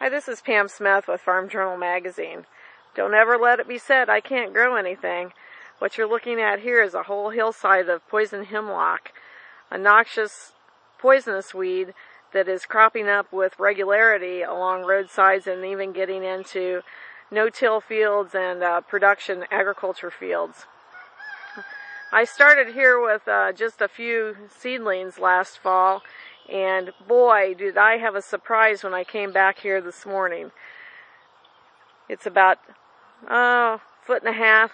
Hi, this is Pam Smith with Farm Journal Magazine. Don't ever let it be said I can't grow anything. What you're looking at here is a whole hillside of poison hemlock, a noxious poisonous weed that is cropping up with regularity along roadsides and even getting into no-till fields and uh, production agriculture fields. I started here with uh, just a few seedlings last fall and boy, did I have a surprise when I came back here this morning. It's about uh, foot and a half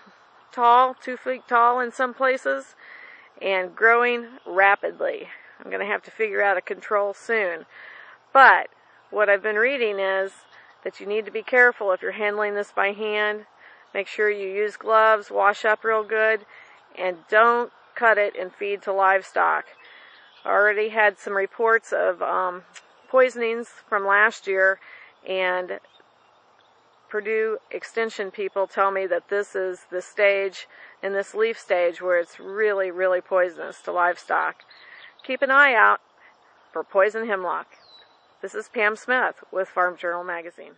tall, two feet tall in some places, and growing rapidly. I'm going to have to figure out a control soon. But what I've been reading is that you need to be careful if you're handling this by hand. Make sure you use gloves, wash up real good, and don't cut it and feed to livestock already had some reports of um, poisonings from last year, and Purdue Extension people tell me that this is the stage in this leaf stage where it's really, really poisonous to livestock. Keep an eye out for poison hemlock. This is Pam Smith with Farm Journal Magazine.